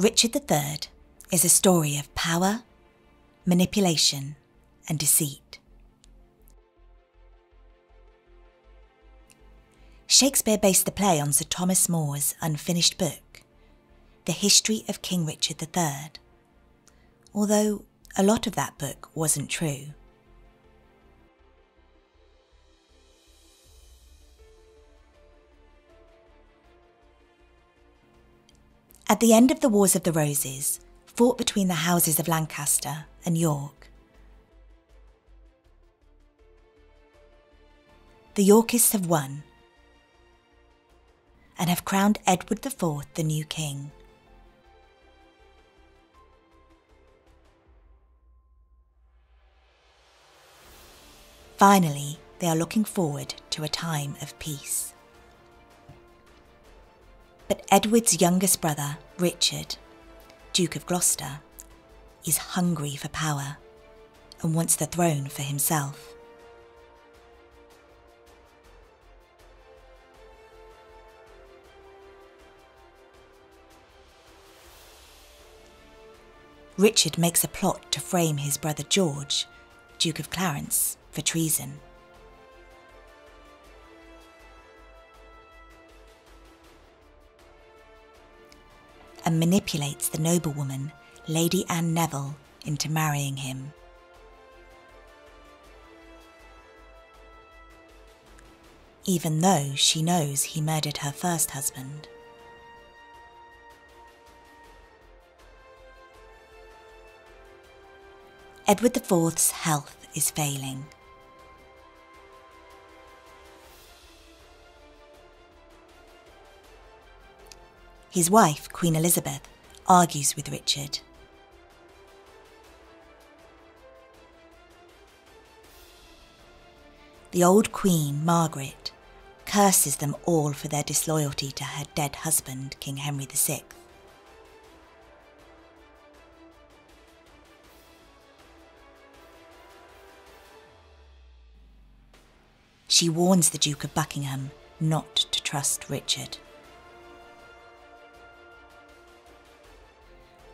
Richard III is a story of power, manipulation, and deceit. Shakespeare based the play on Sir Thomas More's unfinished book, The History of King Richard III, although a lot of that book wasn't true. At the end of the Wars of the Roses, fought between the houses of Lancaster and York, the Yorkists have won and have crowned Edward IV the new king. Finally, they are looking forward to a time of peace. But Edward's youngest brother, Richard, Duke of Gloucester, is hungry for power and wants the throne for himself. Richard makes a plot to frame his brother George, Duke of Clarence, for treason. And manipulates the noblewoman, Lady Anne Neville, into marrying him. Even though she knows he murdered her first husband. Edward IV's health is failing. His wife, Queen Elizabeth, argues with Richard. The old Queen, Margaret, curses them all for their disloyalty to her dead husband, King Henry VI. She warns the Duke of Buckingham not to trust Richard.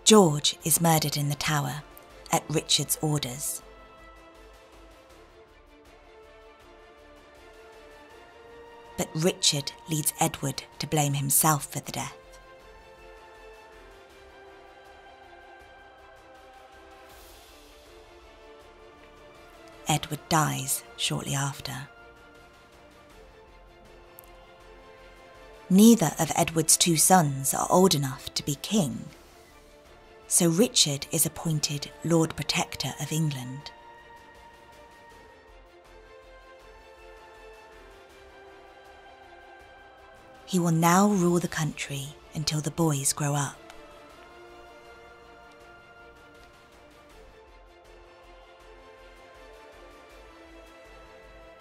George is murdered in the tower at Richard's orders. But Richard leads Edward to blame himself for the death. Edward dies shortly after. Neither of Edward's two sons are old enough to be king so Richard is appointed Lord Protector of England. He will now rule the country until the boys grow up.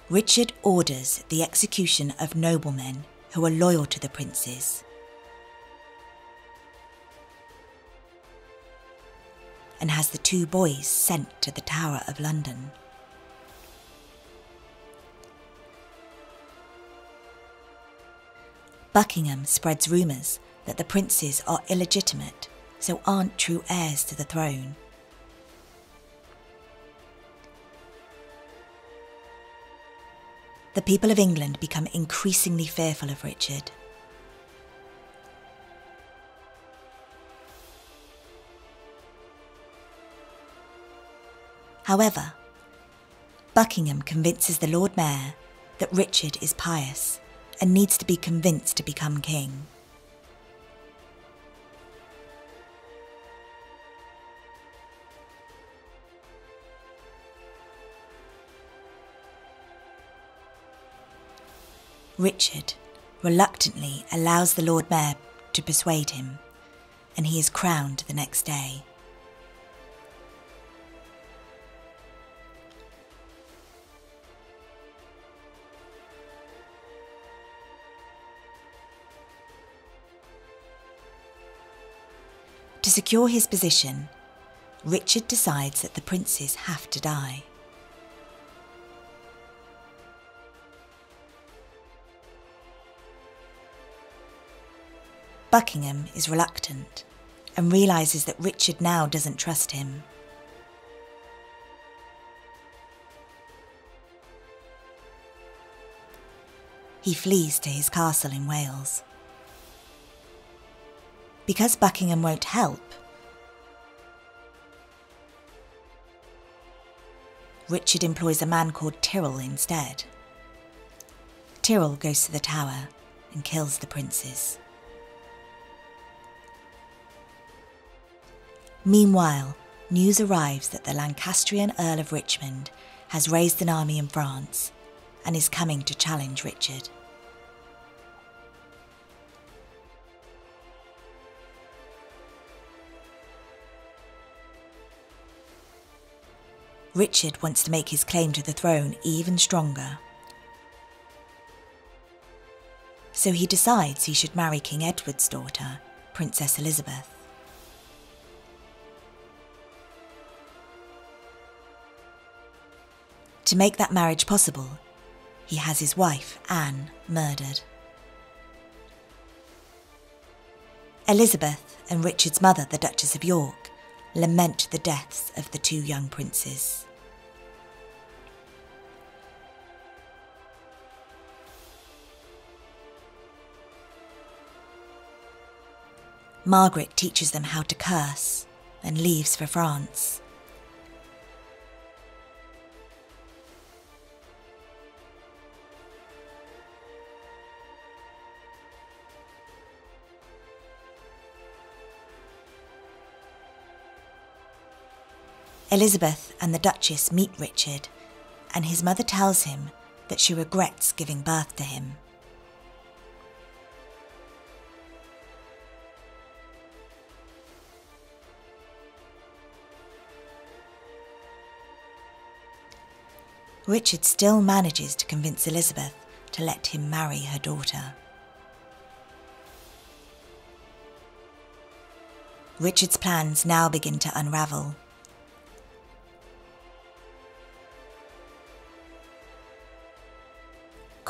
Richard orders the execution of noblemen who are loyal to the princes and has the two boys sent to the Tower of London. Buckingham spreads rumours that the princes are illegitimate, so aren't true heirs to the throne. The people of England become increasingly fearful of Richard However, Buckingham convinces the Lord Mayor that Richard is pious and needs to be convinced to become king. Richard reluctantly allows the Lord Mayor to persuade him, and he is crowned the next day. To secure his position, Richard decides that the princes have to die. Buckingham is reluctant and realises that Richard now doesn't trust him. He flees to his castle in Wales. Because Buckingham won't help, Richard employs a man called Tyrrell instead. Tyrrell goes to the tower and kills the princes. Meanwhile, news arrives that the Lancastrian Earl of Richmond has raised an army in France and is coming to challenge Richard. Richard wants to make his claim to the throne even stronger. So he decides he should marry King Edward's daughter, Princess Elizabeth. To make that marriage possible, he has his wife, Anne, murdered. Elizabeth and Richard's mother, the Duchess of York, lament the deaths of the two young princes. Margaret teaches them how to curse and leaves for France. Elizabeth and the Duchess meet Richard, and his mother tells him that she regrets giving birth to him. Richard still manages to convince Elizabeth to let him marry her daughter. Richard's plans now begin to unravel.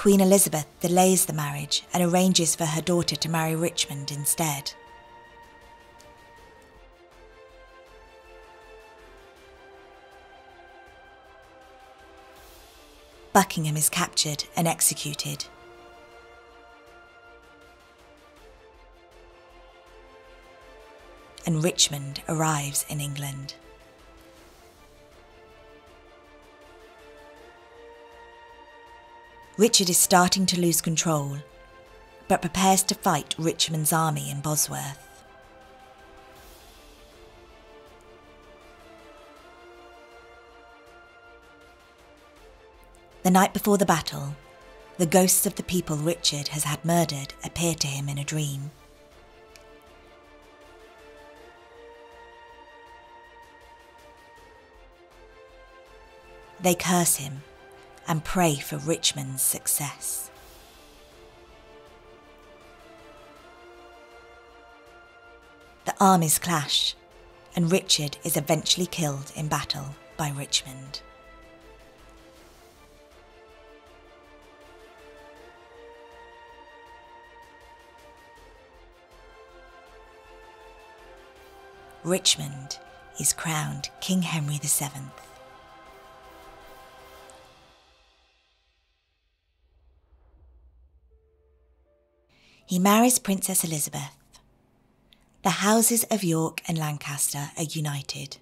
Queen Elizabeth delays the marriage and arranges for her daughter to marry Richmond instead. Buckingham is captured and executed. And Richmond arrives in England. Richard is starting to lose control, but prepares to fight Richmond's army in Bosworth. The night before the battle, the ghosts of the people Richard has had murdered appear to him in a dream. They curse him and pray for Richmond's success. The armies clash, and Richard is eventually killed in battle by Richmond. Richmond is crowned King Henry VII. He marries Princess Elizabeth. The houses of York and Lancaster are united.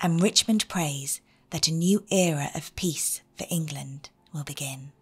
And Richmond prays that a new era of peace for England will begin.